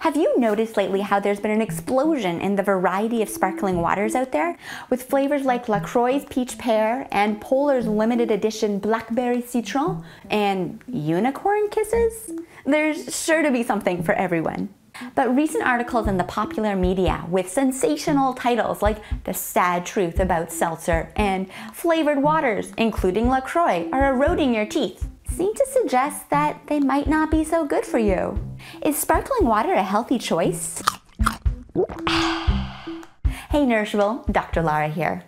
Have you noticed lately how there's been an explosion in the variety of sparkling waters out there? With flavors like LaCroix's Peach Pear and Polar's limited edition Blackberry Citron and Unicorn Kisses? There's sure to be something for everyone. But recent articles in the popular media with sensational titles like The Sad Truth About Seltzer and Flavored Waters, including LaCroix, are eroding your teeth seem to suggest that they might not be so good for you. Is sparkling water a healthy choice? hey Nourishable, Dr. Lara here.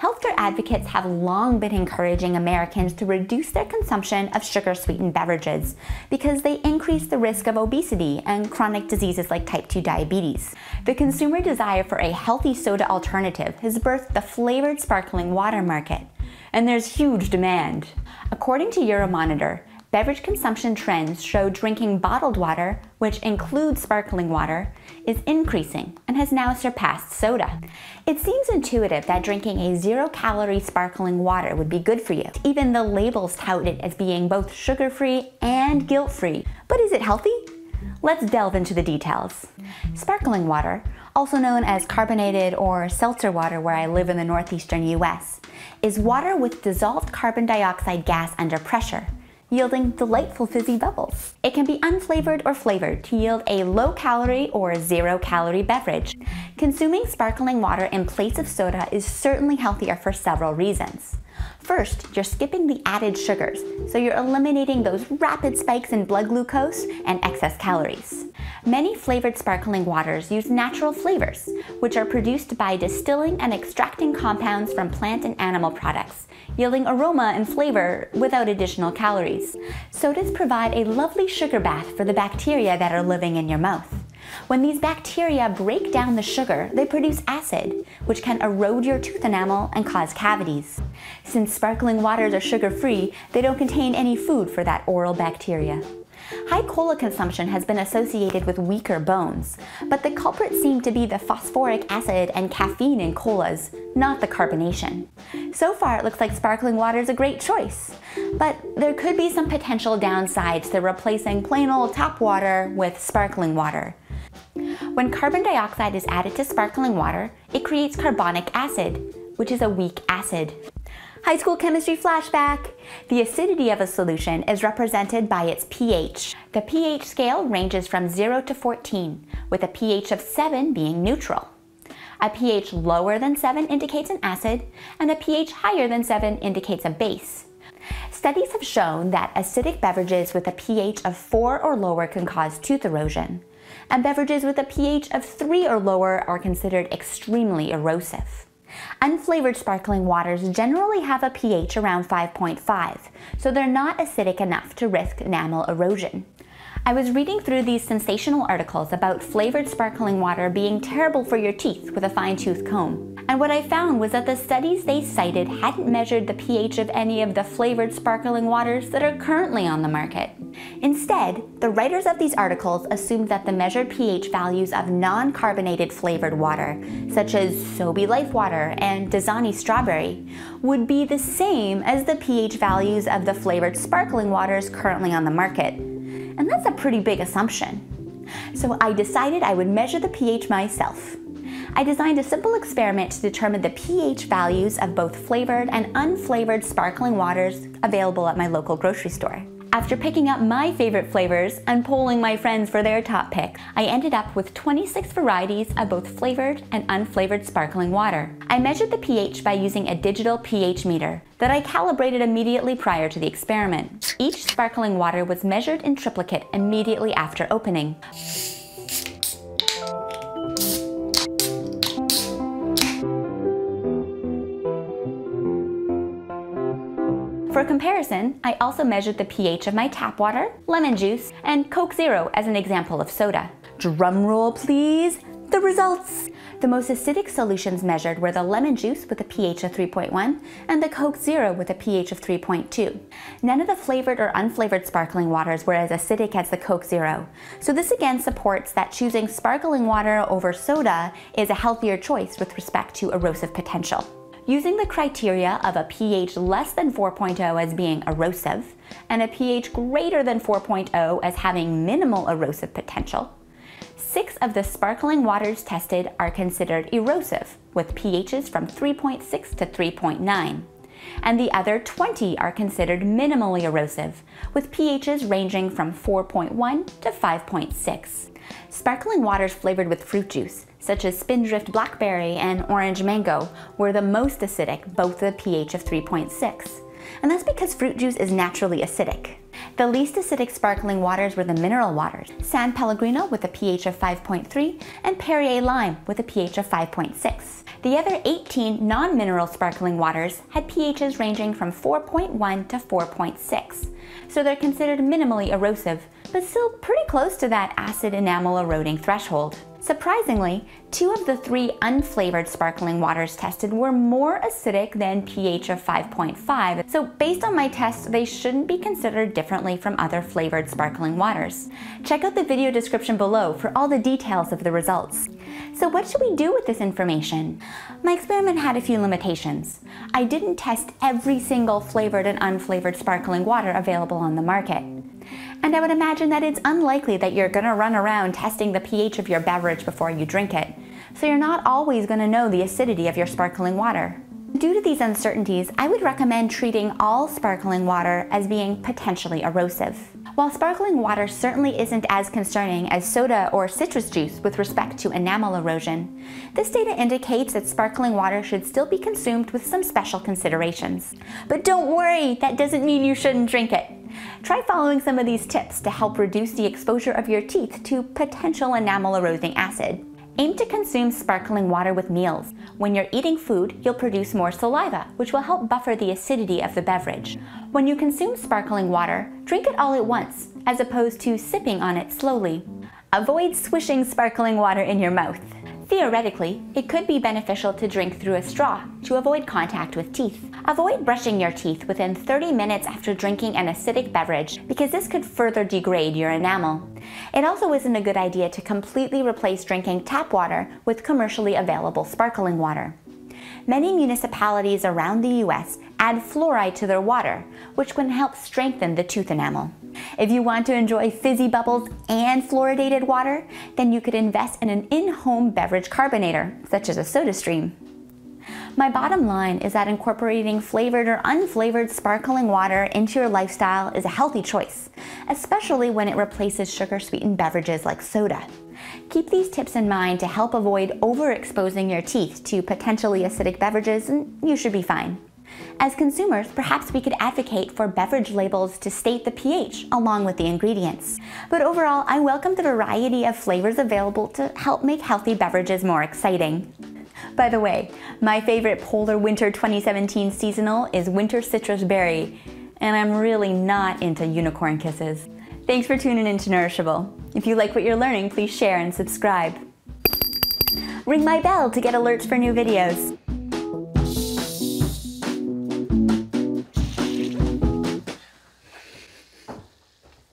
Healthcare advocates have long been encouraging Americans to reduce their consumption of sugar sweetened beverages because they increase the risk of obesity and chronic diseases like type 2 diabetes. The consumer desire for a healthy soda alternative has birthed the flavored sparkling water market, and there's huge demand. According to Euromonitor, beverage consumption trends show drinking bottled water, which includes sparkling water, is increasing and has now surpassed soda. It seems intuitive that drinking a zero calorie sparkling water would be good for you. Even the labels tout it as being both sugar free and guilt free. But is it healthy? Let's delve into the details. Sparkling water, also known as carbonated or seltzer water where I live in the northeastern US, is water with dissolved carbon dioxide gas under pressure, yielding delightful fizzy bubbles. It can be unflavored or flavored to yield a low calorie or zero calorie beverage. Consuming sparkling water in place of soda is certainly healthier for several reasons. First, you're skipping the added sugars, so you're eliminating those rapid spikes in blood glucose and excess calories. Many flavored sparkling waters use natural flavors, which are produced by distilling and extracting compounds from plant and animal products, yielding aroma and flavor without additional calories. Sodas provide a lovely sugar bath for the bacteria that are living in your mouth. When these bacteria break down the sugar, they produce acid, which can erode your tooth enamel and cause cavities. Since sparkling waters are sugar-free, they don't contain any food for that oral bacteria. High cola consumption has been associated with weaker bones, but the culprits seem to be the phosphoric acid and caffeine in colas, not the carbonation. So far, it looks like sparkling water is a great choice, but there could be some potential downsides to replacing plain old tap water with sparkling water. When carbon dioxide is added to sparkling water, it creates carbonic acid, which is a weak acid. High school chemistry flashback. The acidity of a solution is represented by its pH. The pH scale ranges from 0 to 14, with a pH of 7 being neutral. A pH lower than 7 indicates an acid, and a pH higher than 7 indicates a base. Studies have shown that acidic beverages with a pH of 4 or lower can cause tooth erosion and beverages with a pH of 3 or lower are considered extremely erosive. Unflavored sparkling waters generally have a pH around 5.5, so they're not acidic enough to risk enamel erosion. I was reading through these sensational articles about flavored sparkling water being terrible for your teeth with a fine tooth comb. And what I found was that the studies they cited hadn't measured the pH of any of the flavored sparkling waters that are currently on the market. Instead, the writers of these articles assumed that the measured pH values of non-carbonated flavored water, such as Sobe Life Water and Dasani Strawberry, would be the same as the pH values of the flavored sparkling waters currently on the market. And that's a pretty big assumption. So I decided I would measure the pH myself. I designed a simple experiment to determine the pH values of both flavored and unflavored sparkling waters available at my local grocery store. After picking up my favorite flavors and polling my friends for their top pick, I ended up with 26 varieties of both flavored and unflavored sparkling water. I measured the pH by using a digital pH meter that I calibrated immediately prior to the experiment. Each sparkling water was measured in triplicate immediately after opening. For comparison, I also measured the pH of my tap water, lemon juice, and Coke Zero as an example of soda. Drum roll please, the results! The most acidic solutions measured were the lemon juice with a pH of 3.1 and the Coke Zero with a pH of 3.2. None of the flavored or unflavored sparkling waters were as acidic as the Coke Zero. So this again supports that choosing sparkling water over soda is a healthier choice with respect to erosive potential. Using the criteria of a pH less than 4.0 as being erosive and a pH greater than 4.0 as having minimal erosive potential, Six of the sparkling waters tested are considered erosive, with pHs from 3.6 to 3.9. And the other 20 are considered minimally erosive, with pHs ranging from 4.1 to 5.6. Sparkling waters flavored with fruit juice, such as Spindrift Blackberry and Orange Mango, were the most acidic, both with a pH of 3.6. And that's because fruit juice is naturally acidic. The least acidic sparkling waters were the mineral waters, San Pellegrino with a pH of 5.3 and Perrier Lime with a pH of 5.6. The other 18 non-mineral sparkling waters had pHs ranging from 4.1 to 4.6, so they're considered minimally erosive, but still pretty close to that acid enamel eroding threshold. Surprisingly, two of the three unflavored sparkling waters tested were more acidic than pH of 5.5, so based on my test, they shouldn't be considered differently from other flavored sparkling waters. Check out the video description below for all the details of the results. So what should we do with this information? My experiment had a few limitations. I didn't test every single flavored and unflavored sparkling water available on the market. And I would imagine that it's unlikely that you're going to run around testing the pH of your beverage before you drink it, so you're not always going to know the acidity of your sparkling water. Due to these uncertainties, I would recommend treating all sparkling water as being potentially erosive. While sparkling water certainly isn't as concerning as soda or citrus juice with respect to enamel erosion, this data indicates that sparkling water should still be consumed with some special considerations. But don't worry, that doesn't mean you shouldn't drink it. Try following some of these tips to help reduce the exposure of your teeth to potential enamel eroding acid. Aim to consume sparkling water with meals. When you're eating food, you'll produce more saliva, which will help buffer the acidity of the beverage. When you consume sparkling water, drink it all at once, as opposed to sipping on it slowly. Avoid swishing sparkling water in your mouth. Theoretically, it could be beneficial to drink through a straw to avoid contact with teeth. Avoid brushing your teeth within 30 minutes after drinking an acidic beverage because this could further degrade your enamel. It also isn't a good idea to completely replace drinking tap water with commercially available sparkling water. Many municipalities around the US add fluoride to their water, which can help strengthen the tooth enamel. If you want to enjoy fizzy bubbles and fluoridated water, then you could invest in an in-home beverage carbonator, such as a SodaStream. My bottom line is that incorporating flavored or unflavored sparkling water into your lifestyle is a healthy choice, especially when it replaces sugar-sweetened beverages like soda. Keep these tips in mind to help avoid overexposing your teeth to potentially acidic beverages and you should be fine. As consumers, perhaps we could advocate for beverage labels to state the pH along with the ingredients. But overall, I welcome the variety of flavors available to help make healthy beverages more exciting. By the way, my favorite Polar Winter 2017 seasonal is Winter Citrus Berry, and I'm really not into unicorn kisses. Thanks for tuning in to Nourishable. If you like what you're learning, please share and subscribe. Ring my bell to get alerts for new videos.